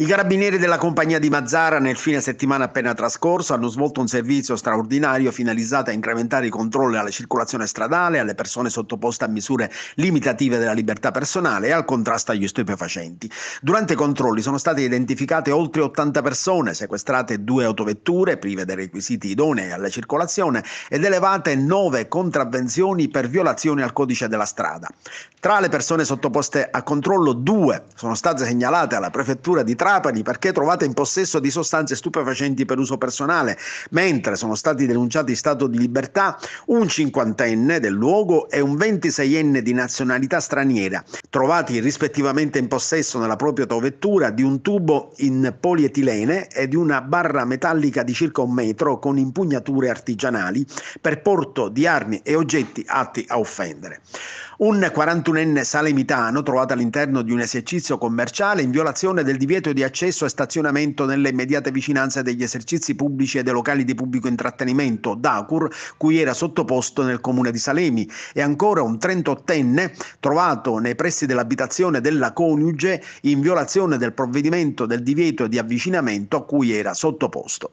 I carabinieri della compagnia di Mazzara nel fine settimana appena trascorso hanno svolto un servizio straordinario finalizzato a incrementare i controlli alla circolazione stradale, alle persone sottoposte a misure limitative della libertà personale e al contrasto agli stupefacenti. Durante i controlli sono state identificate oltre 80 persone, sequestrate due autovetture prive dei requisiti idonei alla circolazione ed elevate nove contravvenzioni per violazioni al codice della strada. Tra le persone sottoposte a controllo, due sono state segnalate alla prefettura di Trapani Trapani perché trovate in possesso di sostanze stupefacenti per uso personale, mentre sono stati denunciati in stato di libertà un cinquantenne del luogo e un ventiseienne di nazionalità straniera, trovati rispettivamente in possesso nella propria autovettura di un tubo in polietilene e di una barra metallica di circa un metro con impugnature artigianali per porto di armi e oggetti atti a offendere. Un 41enne salemitano trovato all'interno di un esercizio commerciale in violazione del divieto di accesso e stazionamento nelle immediate vicinanze degli esercizi pubblici e dei locali di pubblico intrattenimento, DACUR, cui era sottoposto nel comune di Salemi, e ancora un 38enne trovato nei pressi dell'abitazione della coniuge in violazione del provvedimento del divieto di avvicinamento a cui era sottoposto.